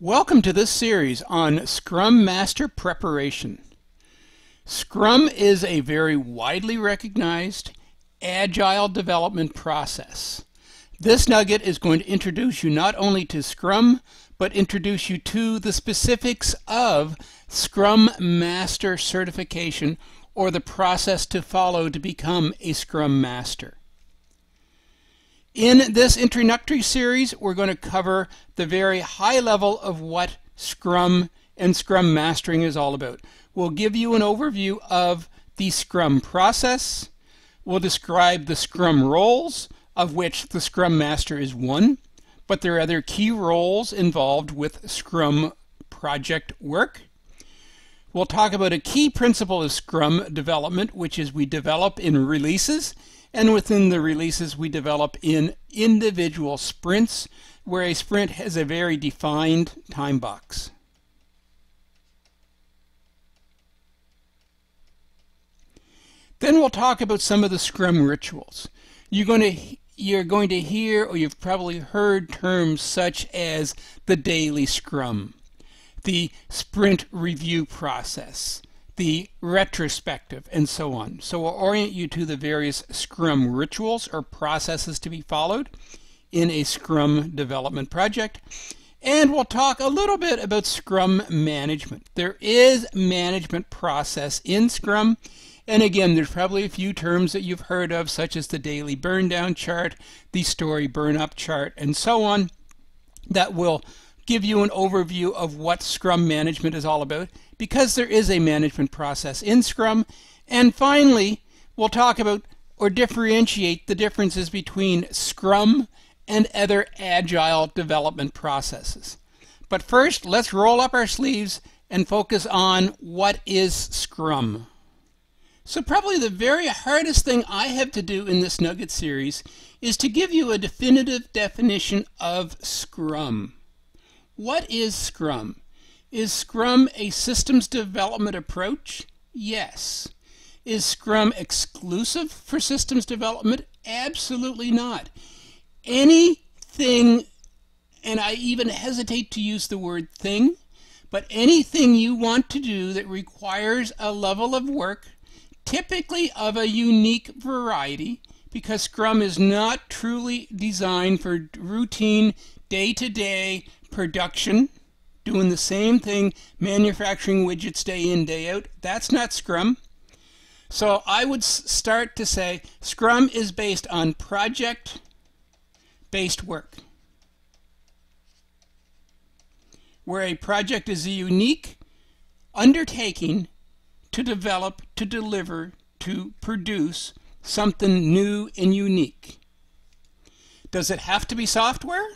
Welcome to this series on Scrum Master Preparation. Scrum is a very widely recognized agile development process. This nugget is going to introduce you not only to Scrum, but introduce you to the specifics of Scrum Master certification or the process to follow to become a Scrum Master. In this introductory series, we're going to cover the very high level of what Scrum and Scrum Mastering is all about. We'll give you an overview of the Scrum process. We'll describe the Scrum roles, of which the Scrum Master is one, but there are other key roles involved with Scrum project work. We'll talk about a key principle of Scrum development, which is we develop in releases and within the releases, we develop in individual sprints, where a sprint has a very defined time box. Then we'll talk about some of the Scrum rituals. You're going to you're going to hear or you've probably heard terms such as the daily Scrum, the sprint review process, the retrospective, and so on. So we'll orient you to the various Scrum rituals or processes to be followed in a Scrum development project. And we'll talk a little bit about Scrum management. There is management process in Scrum. And again, there's probably a few terms that you've heard of, such as the daily burn down chart, the story burn up chart, and so on, that will give you an overview of what Scrum management is all about because there is a management process in Scrum. And finally, we'll talk about or differentiate the differences between Scrum and other agile development processes. But first, let's roll up our sleeves and focus on what is Scrum. So probably the very hardest thing I have to do in this Nugget series is to give you a definitive definition of Scrum. What is Scrum? Is Scrum a systems development approach? Yes. Is Scrum exclusive for systems development? Absolutely not. Anything, and I even hesitate to use the word thing, but anything you want to do that requires a level of work, typically of a unique variety, because Scrum is not truly designed for routine, day to day production, doing the same thing, manufacturing widgets day in, day out. That's not Scrum. So I would start to say Scrum is based on project based work. Where a project is a unique undertaking to develop, to deliver, to produce something new and unique. Does it have to be software?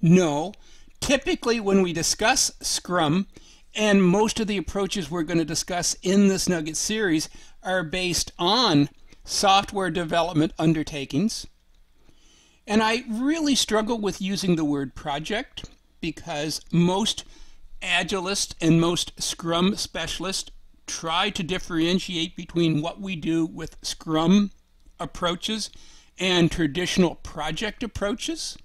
No. Typically, when we discuss Scrum, and most of the approaches we're going to discuss in this Nugget series are based on software development undertakings. And I really struggle with using the word project because most Agilists and most Scrum specialists try to differentiate between what we do with Scrum approaches and traditional project approaches.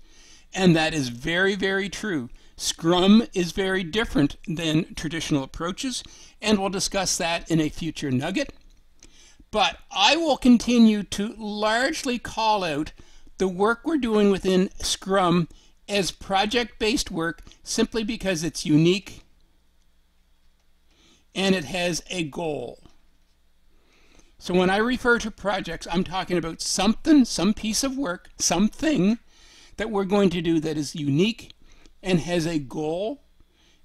And that is very, very true. Scrum is very different than traditional approaches, and we'll discuss that in a future nugget. But I will continue to largely call out the work we're doing within Scrum as project based work simply because it's unique and it has a goal. So when I refer to projects, I'm talking about something, some piece of work, something that we're going to do that is unique and has a goal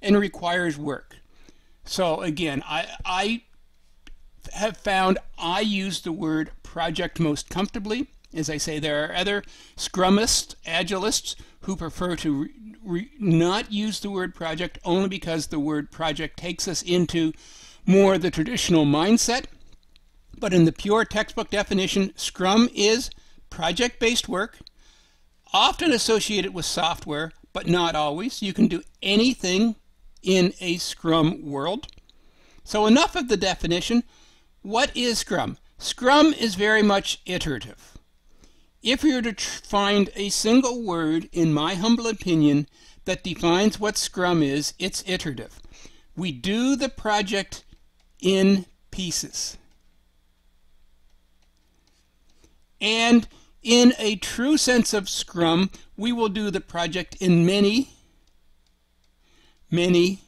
and requires work. So again, I, I have found I use the word project most comfortably. As I say, there are other scrumists, agilists who prefer to re, re, not use the word project only because the word project takes us into more the traditional mindset. But in the pure textbook definition, Scrum is project based work often associated with software, but not always. You can do anything in a Scrum world. So enough of the definition. What is Scrum? Scrum is very much iterative. if we were to find a single word, in my humble opinion, that defines what Scrum is, it's iterative. We do the project in pieces. And in a true sense of Scrum, we will do the project in many, many,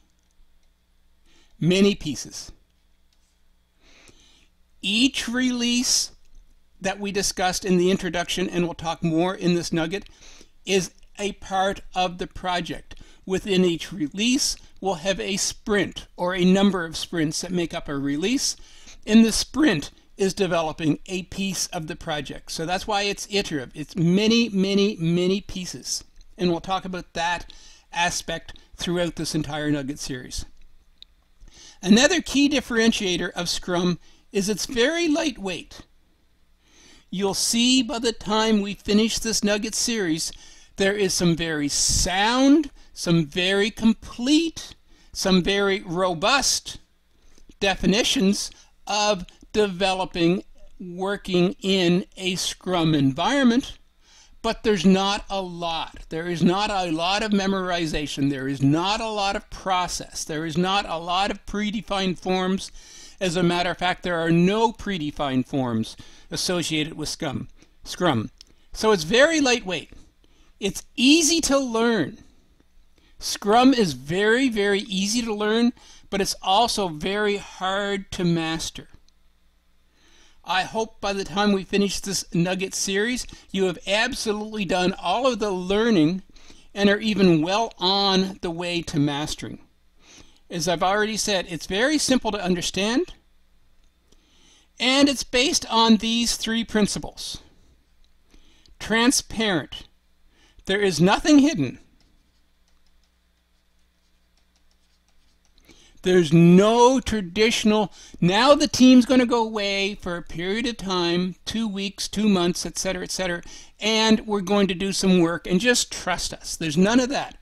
many pieces. Each release that we discussed in the introduction, and we'll talk more in this nugget, is a part of the project. Within each release, we'll have a sprint or a number of sprints that make up a release. In the sprint is developing a piece of the project. So that's why it's iterative. It's many, many, many pieces. And we'll talk about that aspect throughout this entire Nugget series. Another key differentiator of Scrum is it's very lightweight. You'll see by the time we finish this Nugget series, there is some very sound, some very complete, some very robust definitions of developing working in a Scrum environment, but there's not a lot. There is not a lot of memorization. There is not a lot of process. There is not a lot of predefined forms. As a matter of fact, there are no predefined forms associated with Scrum. Scrum. So it's very lightweight. It's easy to learn. Scrum is very, very easy to learn, but it's also very hard to master. I hope by the time we finish this Nugget series, you have absolutely done all of the learning and are even well on the way to mastering. As I've already said, it's very simple to understand, and it's based on these three principles. Transparent. There is nothing hidden. There's no traditional, now the team's going to go away for a period of time, two weeks, two months, etc., etc., and we're going to do some work and just trust us. There's none of that.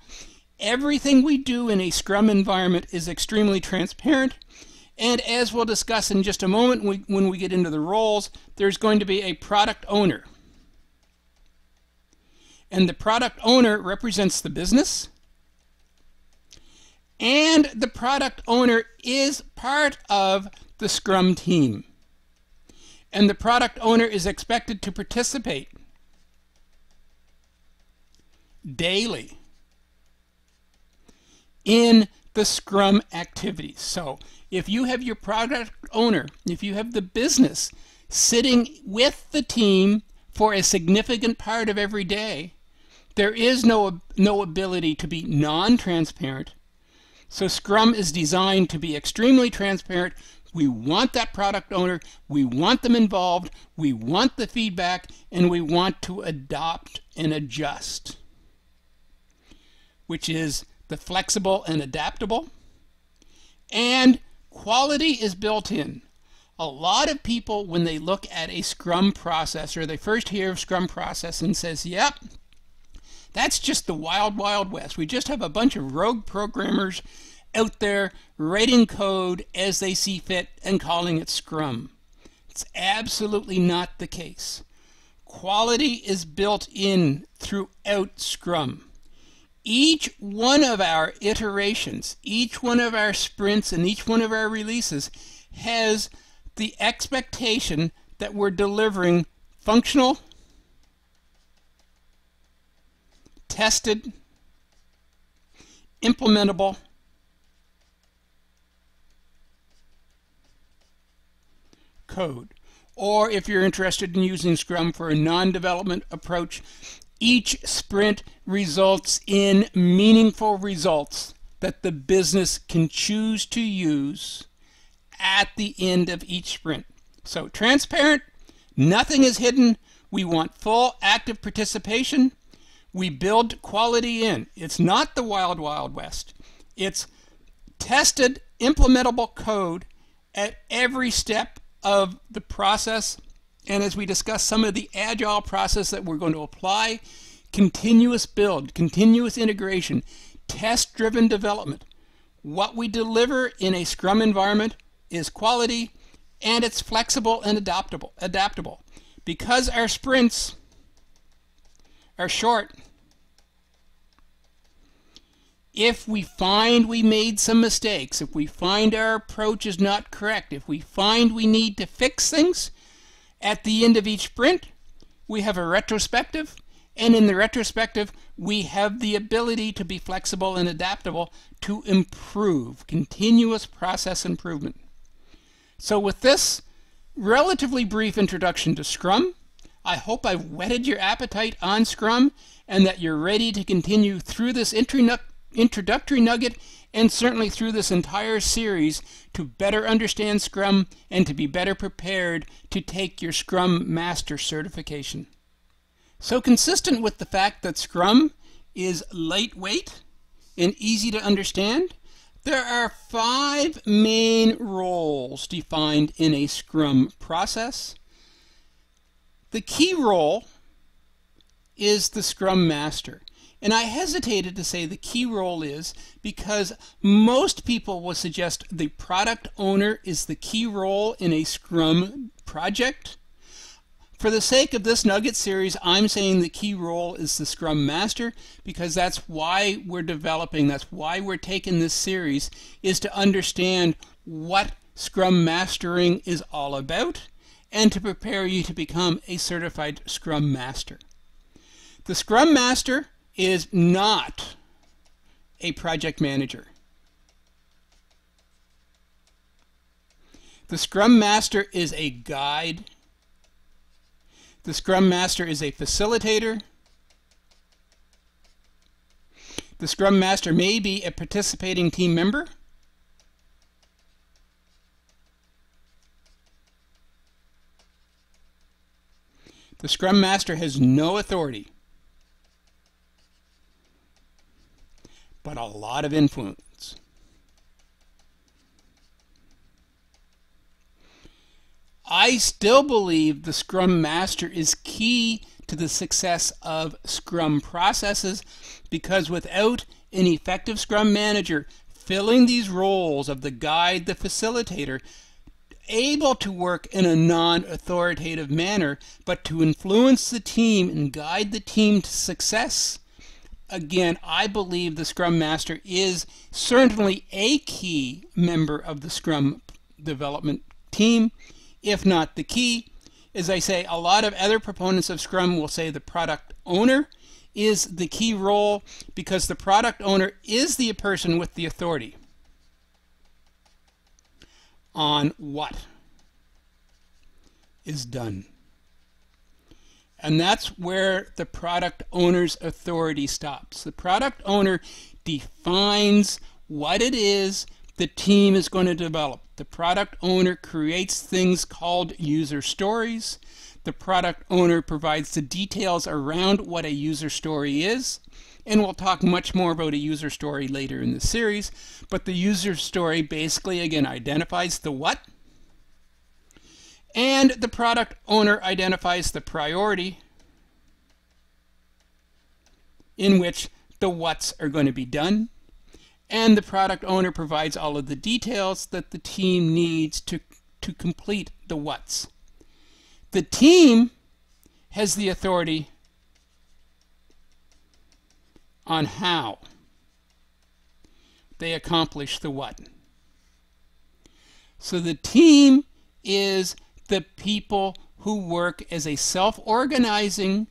Everything we do in a Scrum environment is extremely transparent. And as we'll discuss in just a moment we, when we get into the roles, there's going to be a product owner. And the product owner represents the business and the product owner is part of the Scrum team. And the product owner is expected to participate daily in the Scrum activities. So if you have your product owner, if you have the business sitting with the team for a significant part of every day, there is no, no ability to be non-transparent so Scrum is designed to be extremely transparent. We want that product owner, we want them involved, we want the feedback, and we want to adopt and adjust, which is the flexible and adaptable. And quality is built in. A lot of people, when they look at a Scrum process or they first hear of Scrum process and says, yep, that's just the wild, wild west. We just have a bunch of rogue programmers out there writing code as they see fit and calling it Scrum. It's absolutely not the case. Quality is built in throughout Scrum. Each one of our iterations, each one of our sprints, and each one of our releases has the expectation that we're delivering functional, tested, implementable, code. Or if you're interested in using Scrum for a non-development approach, each sprint results in meaningful results that the business can choose to use at the end of each sprint. So transparent, nothing is hidden. We want full active participation we build quality in. It's not the wild, wild west. It's tested, implementable code at every step of the process. And as we discuss some of the agile process that we're going to apply, continuous build, continuous integration, test driven development. What we deliver in a Scrum environment is quality and it's flexible and adaptable. adaptable. Because our sprints are short. If we find we made some mistakes, if we find our approach is not correct, if we find we need to fix things, at the end of each sprint, we have a retrospective, and in the retrospective, we have the ability to be flexible and adaptable to improve, continuous process improvement. So with this relatively brief introduction to Scrum, I hope I've whetted your appetite on Scrum and that you're ready to continue through this introductory nugget and certainly through this entire series to better understand Scrum and to be better prepared to take your Scrum Master certification. So consistent with the fact that Scrum is lightweight and easy to understand, there are five main roles defined in a Scrum process. The key role is the Scrum Master. And I hesitated to say the key role is because most people will suggest the product owner is the key role in a Scrum project. For the sake of this Nugget series, I'm saying the key role is the Scrum Master because that's why we're developing, that's why we're taking this series, is to understand what Scrum Mastering is all about and to prepare you to become a certified Scrum Master. The Scrum Master is not a project manager. The Scrum Master is a guide. The Scrum Master is a facilitator. The Scrum Master may be a participating team member. The Scrum Master has no authority. But a lot of influence. I still believe the Scrum Master is key to the success of Scrum processes because without an effective Scrum Manager filling these roles of the guide, the facilitator, able to work in a non-authoritative manner, but to influence the team and guide the team to success, again, I believe the Scrum Master is certainly a key member of the Scrum development team, if not the key. As I say, a lot of other proponents of Scrum will say the product owner is the key role because the product owner is the person with the authority on what is done. And that's where the product owner's authority stops. The product owner defines what it is the team is going to develop. The product owner creates things called user stories. The product owner provides the details around what a user story is. And we'll talk much more about a user story later in the series. But the user story basically, again, identifies the what, and the product owner identifies the priority in which the what's are going to be done. And the product owner provides all of the details that the team needs to, to complete the what's. The team has the authority on how they accomplish the what. So the team is the people who work as a self-organizing,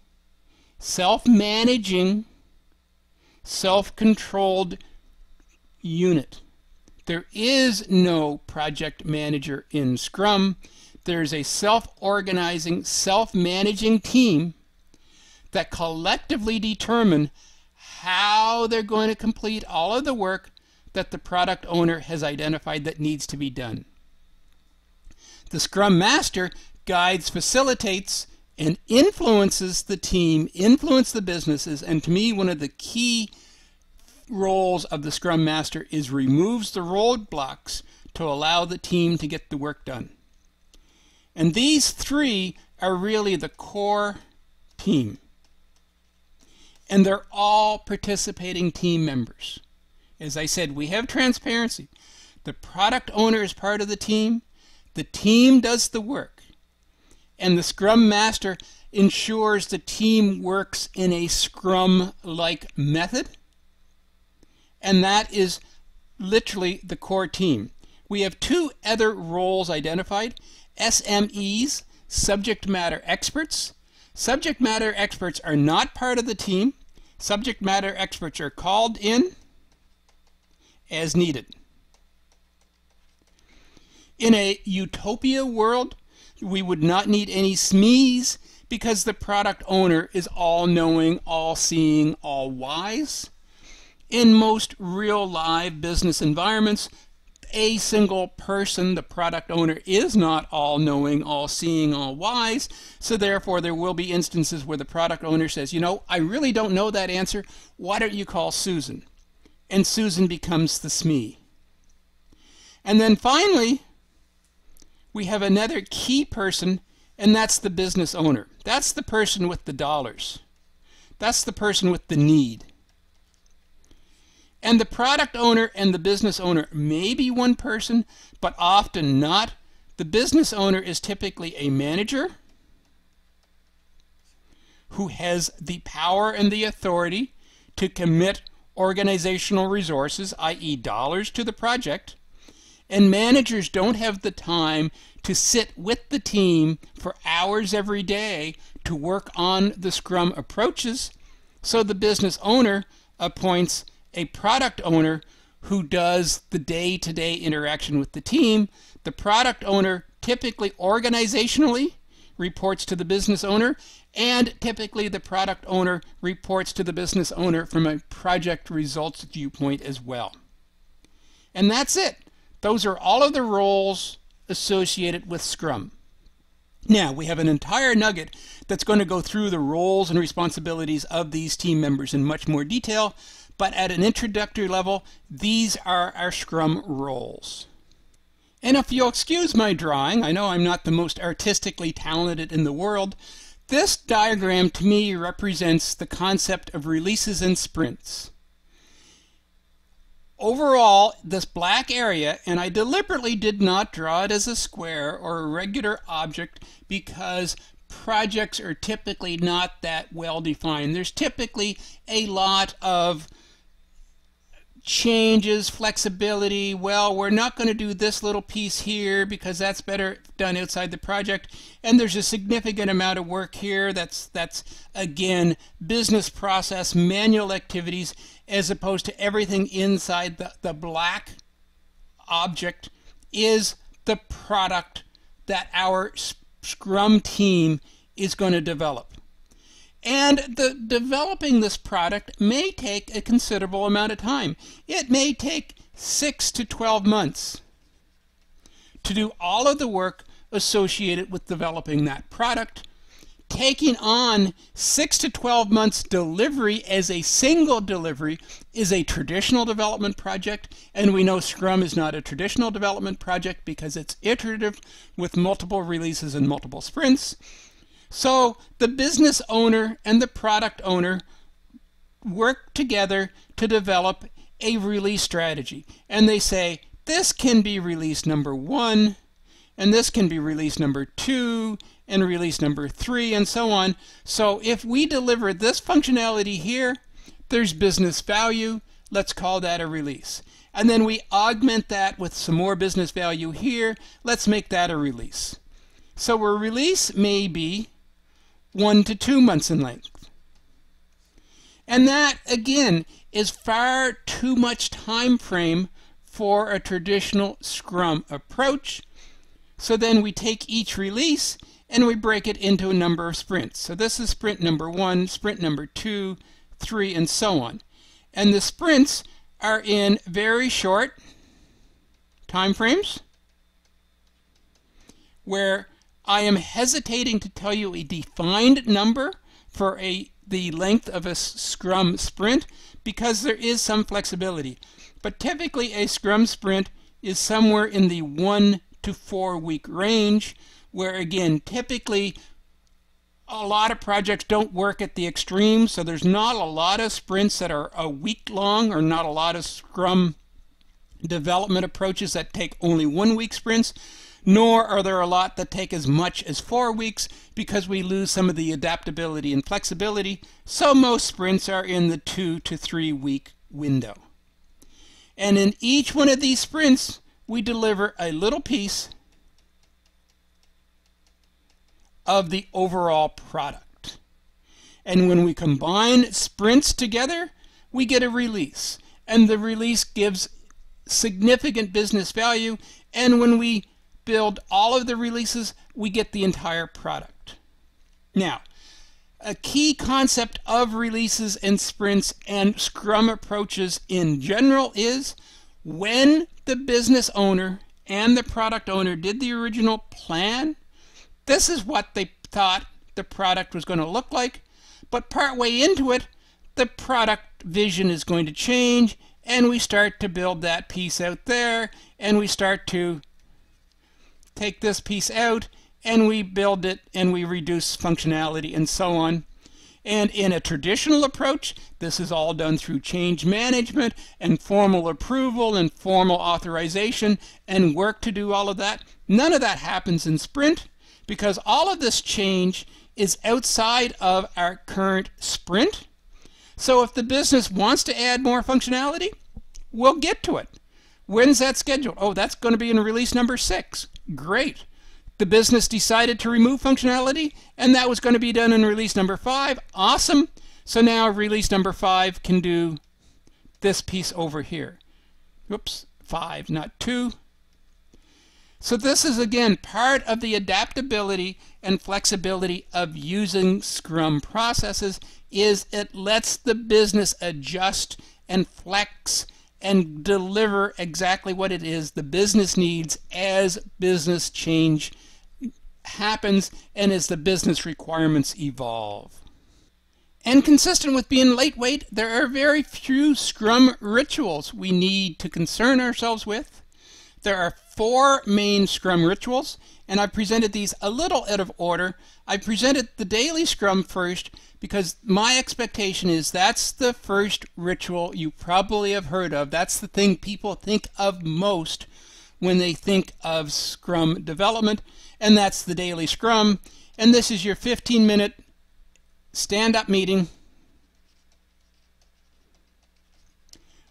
self-managing, self-controlled unit. There is no project manager in Scrum. There's a self-organizing, self-managing team that collectively determine how they're going to complete all of the work that the product owner has identified that needs to be done. The Scrum Master guides, facilitates, and influences the team, influence the businesses, and to me, one of the key roles of the Scrum Master is removes the roadblocks to allow the team to get the work done. And these three are really the core team. And they're all participating team members. As I said, we have transparency. The product owner is part of the team. The team does the work. And the Scrum Master ensures the team works in a scrum like method. And that is literally the core team. We have two other roles identified SMEs, subject matter experts. Subject matter experts are not part of the team. Subject matter experts are called in as needed. In a utopia world, we would not need any SMEs because the product owner is all knowing, all seeing, all wise. In most real live business environments, a single person, the product owner, is not all knowing, all seeing, all wise. So, therefore, there will be instances where the product owner says, You know, I really don't know that answer. Why don't you call Susan? And Susan becomes the SME. And then finally, we have another key person, and that's the business owner. That's the person with the dollars. That's the person with the need. And the product owner and the business owner may be one person, but often not. The business owner is typically a manager who has the power and the authority to commit organizational resources, i.e., dollars, to the project. And managers don't have the time to sit with the team for hours every day to work on the Scrum approaches. So the business owner appoints a product owner who does the day to day interaction with the team. The product owner typically organizationally reports to the business owner, and typically the product owner reports to the business owner from a project results viewpoint as well. And that's it. Those are all of the roles associated with Scrum. Now, we have an entire nugget that's going to go through the roles and responsibilities of these team members in much more detail, but at an introductory level, these are our Scrum roles. And if you'll excuse my drawing, I know I'm not the most artistically talented in the world, this diagram to me represents the concept of releases and sprints overall this black area and I deliberately did not draw it as a square or a regular object because projects are typically not that well defined. There's typically a lot of changes, flexibility. Well, we're not going to do this little piece here because that's better done outside the project. And there's a significant amount of work here that's that's again business process, manual activities as opposed to everything inside the, the black object is the product that our Scrum team is going to develop. And the developing this product may take a considerable amount of time. It may take 6 to 12 months to do all of the work associated with developing that product. Taking on 6 to 12 months delivery as a single delivery is a traditional development project, and we know Scrum is not a traditional development project because it's iterative with multiple releases and multiple sprints. So the business owner and the product owner work together to develop a release strategy. And they say, this can be release number one, and this can be release number two, and release number three, and so on. So if we deliver this functionality here, there's business value. Let's call that a release. And then we augment that with some more business value here. Let's make that a release. So a release may be one to two months in length. And that, again, is far too much time frame for a traditional Scrum approach. So then we take each release and we break it into a number of sprints. So this is sprint number one, sprint number two, three, and so on. And the sprints are in very short time frames where I am hesitating to tell you a defined number for a the length of a scrum sprint because there is some flexibility. But typically a scrum sprint is somewhere in the 1 to 4 week range where again typically a lot of projects don't work at the extreme so there's not a lot of sprints that are a week long or not a lot of scrum development approaches that take only one week sprints nor are there a lot that take as much as four weeks because we lose some of the adaptability and flexibility, so most sprints are in the two to three week window. And in each one of these sprints, we deliver a little piece of the overall product. And when we combine sprints together, we get a release. And the release gives significant business value. And when we build all of the releases, we get the entire product. Now, a key concept of releases and sprints and Scrum approaches in general is when the business owner and the product owner did the original plan, this is what they thought the product was going to look like. But partway into it, the product vision is going to change and we start to build that piece out there and we start to take this piece out and we build it and we reduce functionality and so on. And in a traditional approach, this is all done through change management and formal approval and formal authorization and work to do all of that. None of that happens in Sprint because all of this change is outside of our current Sprint. So if the business wants to add more functionality, we'll get to it. When's that scheduled? Oh, that's going to be in release number six. Great. The business decided to remove functionality, and that was going to be done in release number five. Awesome. So now release number five can do this piece over here. Whoops, five, not two. So this is again part of the adaptability and flexibility of using Scrum processes is it lets the business adjust and flex and deliver exactly what it is the business needs as business change happens and as the business requirements evolve. And consistent with being lightweight, there are very few Scrum rituals we need to concern ourselves with. There are four main Scrum rituals, and I've presented these a little out of order. I presented the daily Scrum first because my expectation is that's the first ritual you probably have heard of. That's the thing people think of most when they think of Scrum development, and that's the daily Scrum. And this is your 15 minute stand up meeting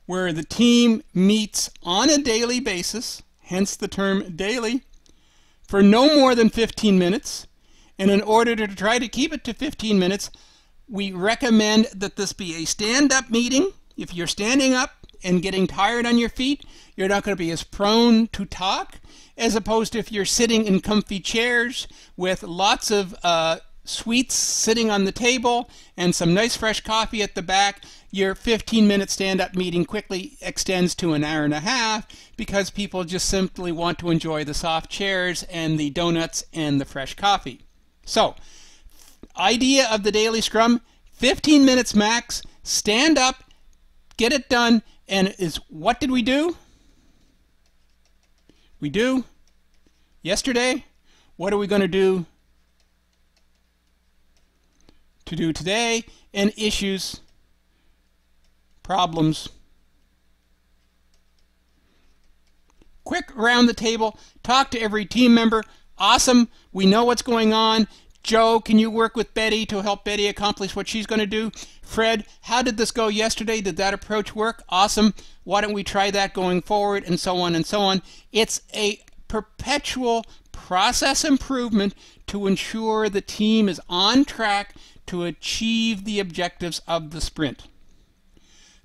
where the team meets on a daily basis, hence the term daily, for no more than 15 minutes. And in order to try to keep it to 15 minutes, we recommend that this be a stand-up meeting. If you're standing up and getting tired on your feet, you're not going to be as prone to talk as opposed to if you're sitting in comfy chairs with lots of uh, sweets sitting on the table and some nice fresh coffee at the back, your 15 minute stand up meeting quickly extends to an hour and a half because people just simply want to enjoy the soft chairs and the donuts and the fresh coffee. So, idea of the daily scrum 15 minutes max, stand up, get it done, and is what did we do? We do yesterday. What are we going to do to do today? And issues, problems. Quick around the table, talk to every team member. Awesome, we know what's going on. Joe, can you work with Betty to help Betty accomplish what she's going to do? Fred, how did this go yesterday? Did that approach work? Awesome. Why don't we try that going forward? And so on and so on. It's a perpetual process improvement to ensure the team is on track to achieve the objectives of the sprint.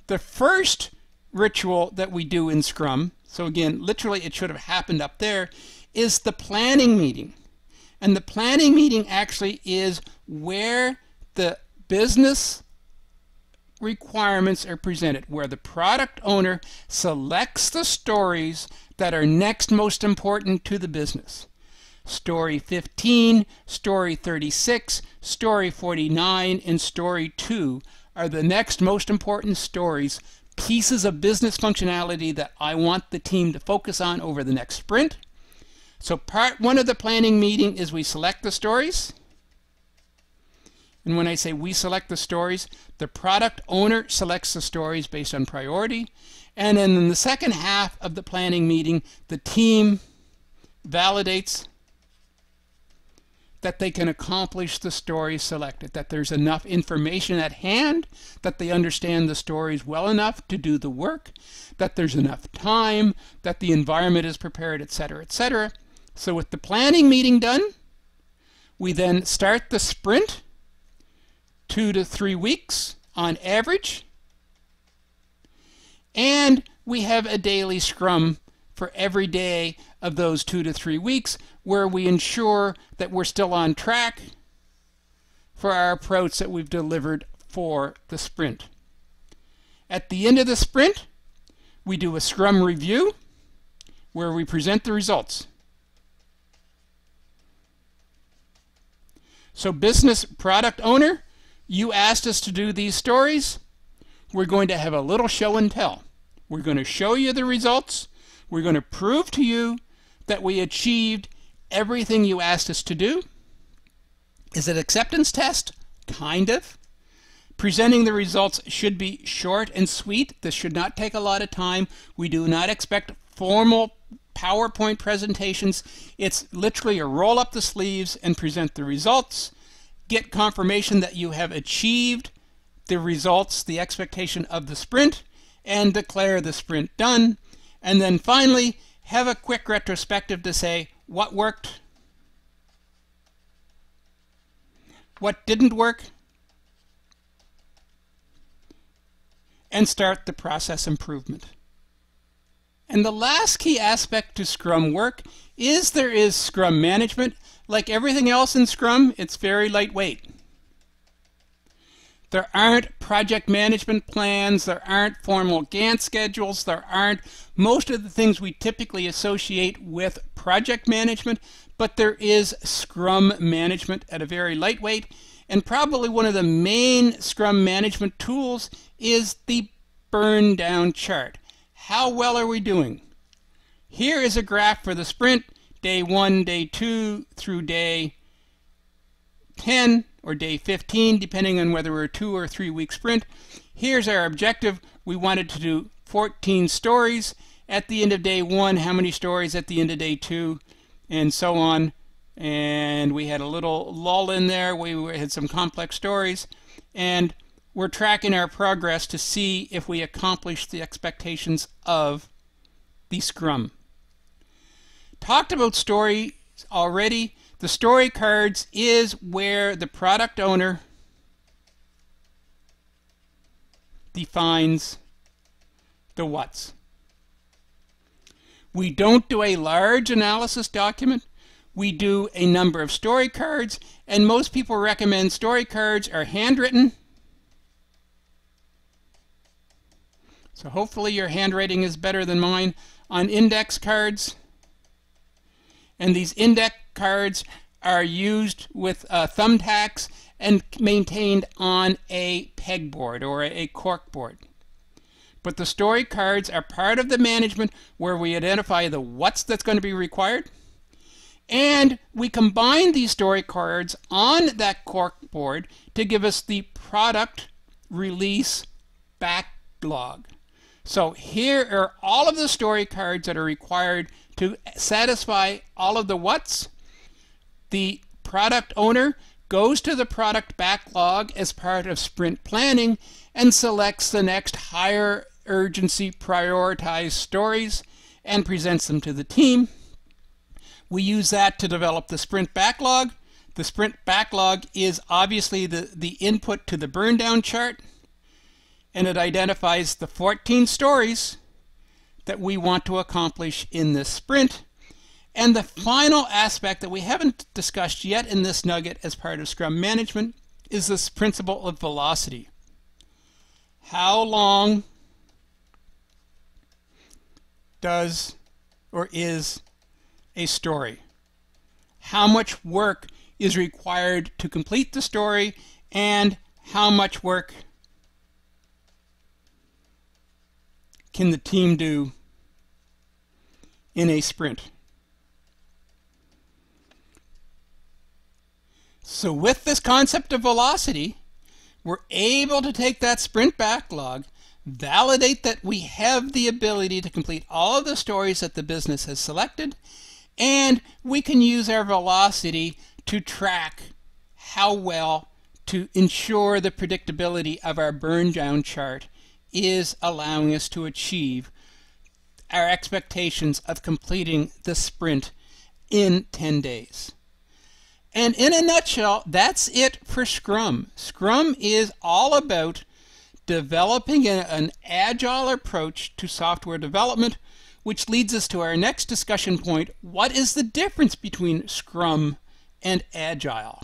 The first ritual that we do in Scrum, so again, literally it should have happened up there, is the planning meeting. And the planning meeting actually is where the business requirements are presented, where the product owner selects the stories that are next most important to the business. Story 15, Story 36, Story 49, and Story 2 are the next most important stories, pieces of business functionality that I want the team to focus on over the next sprint. So part one of the planning meeting is we select the stories. And when I say we select the stories, the product owner selects the stories based on priority. And then in the second half of the planning meeting, the team validates that they can accomplish the story selected, that there's enough information at hand, that they understand the stories well enough to do the work, that there's enough time, that the environment is prepared, etc., etc. So with the planning meeting done, we then start the sprint, two to three weeks on average, and we have a daily scrum for every day of those two to three weeks where we ensure that we're still on track for our approach that we've delivered for the sprint. At the end of the sprint, we do a scrum review where we present the results. So business product owner, you asked us to do these stories. We're going to have a little show and tell. We're going to show you the results. We're going to prove to you that we achieved everything you asked us to do. Is it acceptance test? Kind of. Presenting the results should be short and sweet. This should not take a lot of time. We do not expect formal PowerPoint presentations. It's literally a roll up the sleeves and present the results, get confirmation that you have achieved the results, the expectation of the sprint, and declare the sprint done. And then finally, have a quick retrospective to say what worked, what didn't work, and start the process improvement. And the last key aspect to Scrum work is there is Scrum management. Like everything else in Scrum, it's very lightweight. There aren't project management plans, there aren't formal Gantt schedules, there aren't most of the things we typically associate with project management, but there is Scrum management at a very lightweight. And probably one of the main Scrum management tools is the burn down chart. How well are we doing? Here is a graph for the sprint, day 1, day 2 through day 10 or day 15, depending on whether we're a two or three week sprint. Here's our objective. We wanted to do 14 stories at the end of day 1, how many stories at the end of day 2, and so on. And we had a little lull in there. We had some complex stories. And we're tracking our progress to see if we accomplish the expectations of the Scrum. Talked about stories already. The story cards is where the product owner defines the what's. We don't do a large analysis document. We do a number of story cards, and most people recommend story cards are handwritten So hopefully your handwriting is better than mine on index cards. And these index cards are used with uh, thumbtacks and maintained on a pegboard or a cork board. But the story cards are part of the management where we identify the what's that's going to be required. And we combine these story cards on that cork board to give us the product release backlog. So here are all of the story cards that are required to satisfy all of the what's. The product owner goes to the product backlog as part of sprint planning and selects the next higher urgency prioritized stories and presents them to the team. We use that to develop the sprint backlog. The sprint backlog is obviously the, the input to the burn down chart and it identifies the 14 stories that we want to accomplish in this sprint. And the final aspect that we haven't discussed yet in this nugget as part of Scrum management is this principle of velocity. How long does or is a story? How much work is required to complete the story and how much work can the team do in a sprint? So with this concept of velocity, we're able to take that sprint backlog, validate that we have the ability to complete all of the stories that the business has selected, And we can use our velocity to track how well to ensure the predictability of our burn down chart is allowing us to achieve our expectations of completing the sprint in 10 days. And in a nutshell, that's it for Scrum. Scrum is all about developing an agile approach to software development, which leads us to our next discussion point. What is the difference between Scrum and Agile?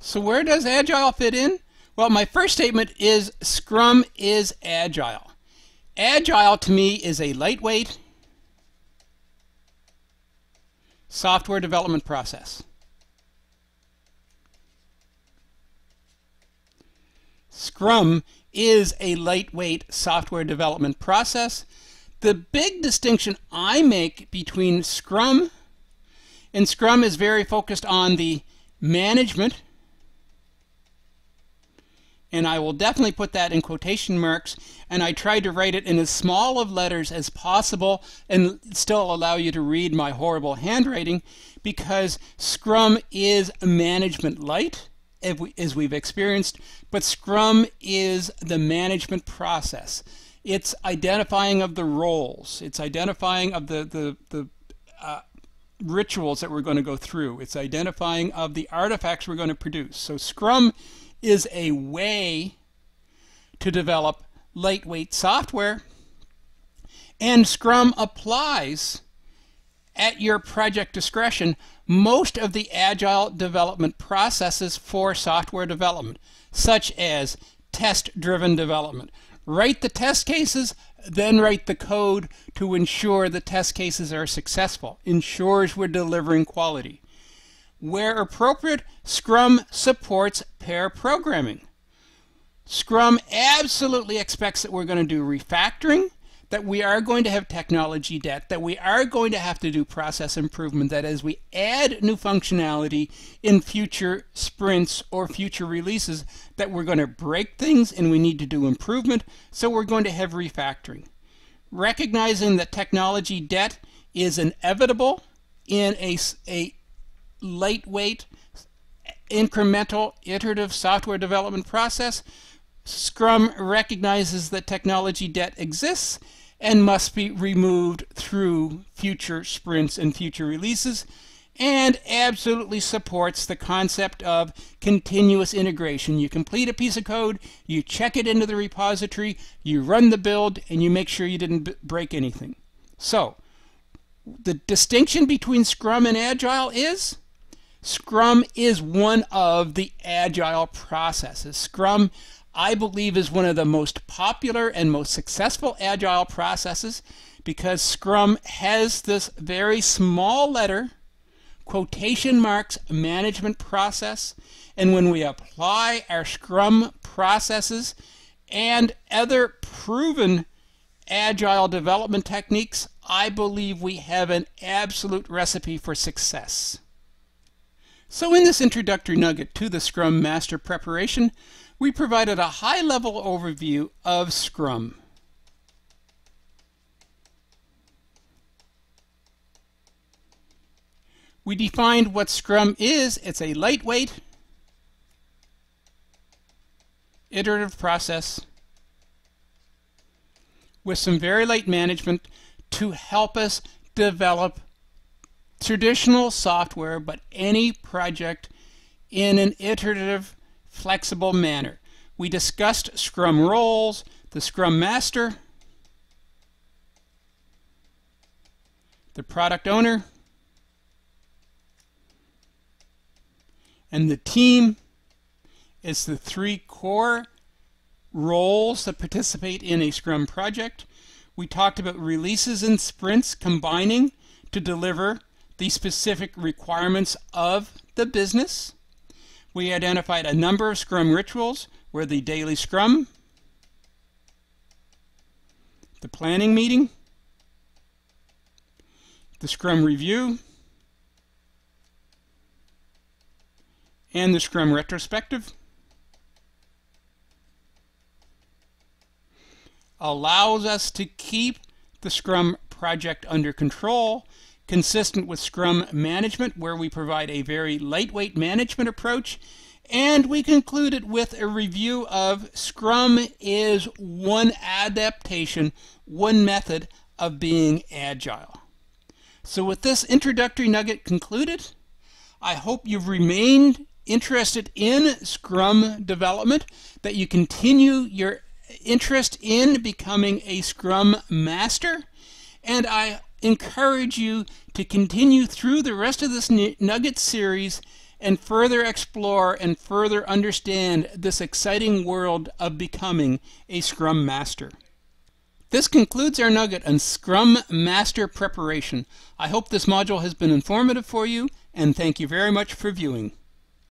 So where does Agile fit in? Well, my first statement is Scrum is Agile. Agile to me is a lightweight software development process. Scrum is a lightweight software development process. The big distinction I make between Scrum and Scrum is very focused on the management and I will definitely put that in quotation marks. And I tried to write it in as small of letters as possible and still allow you to read my horrible handwriting because Scrum is a management light as we've experienced but Scrum is the management process. It's identifying of the roles. It's identifying of the the, the uh, rituals that we're going to go through. It's identifying of the artifacts we're going to produce. So Scrum is a way to develop lightweight software. And Scrum applies at your project discretion most of the agile development processes for software development, such as test driven development. Write the test cases, then write the code to ensure the test cases are successful, ensures we're delivering quality. Where appropriate, Scrum supports pair programming. Scrum absolutely expects that we're going to do refactoring, that we are going to have technology debt, that we are going to have to do process improvement, that as we add new functionality in future sprints or future releases, that we're going to break things and we need to do improvement, so we're going to have refactoring. Recognizing that technology debt is inevitable in a, a lightweight, incremental, iterative software development process, Scrum recognizes that technology debt exists and must be removed through future sprints and future releases, and absolutely supports the concept of continuous integration. You complete a piece of code, you check it into the repository, you run the build, and you make sure you didn't break anything. So, the distinction between Scrum and Agile is Scrum is one of the agile processes. Scrum, I believe, is one of the most popular and most successful agile processes because Scrum has this very small letter quotation marks management process. And when we apply our Scrum processes and other proven agile development techniques, I believe we have an absolute recipe for success. So in this introductory nugget to the Scrum Master preparation, we provided a high-level overview of Scrum. We defined what Scrum is. It's a lightweight, iterative process with some very light management to help us develop traditional software, but any project in an iterative, flexible manner. We discussed Scrum roles, the Scrum Master, the product owner, and the team is the three core roles that participate in a Scrum project. We talked about releases and sprints combining to deliver the specific requirements of the business. We identified a number of Scrum rituals where the daily Scrum, the planning meeting, the Scrum review, and the Scrum retrospective allows us to keep the Scrum project under control consistent with Scrum management, where we provide a very lightweight management approach. And we concluded with a review of Scrum is one adaptation, one method of being agile. So, with this introductory nugget concluded, I hope you've remained interested in Scrum development, that you continue your interest in becoming a Scrum Master, and I encourage you to continue through the rest of this Nugget series and further explore and further understand this exciting world of becoming a Scrum Master. This concludes our nugget on Scrum Master preparation. I hope this module has been informative for you, and thank you very much for viewing.